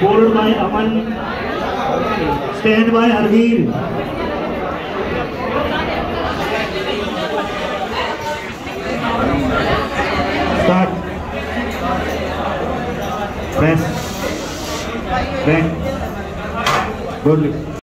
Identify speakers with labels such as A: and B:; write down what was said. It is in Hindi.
A: followed by Aman. Stand by Arvind. Start. Press. Back. Good.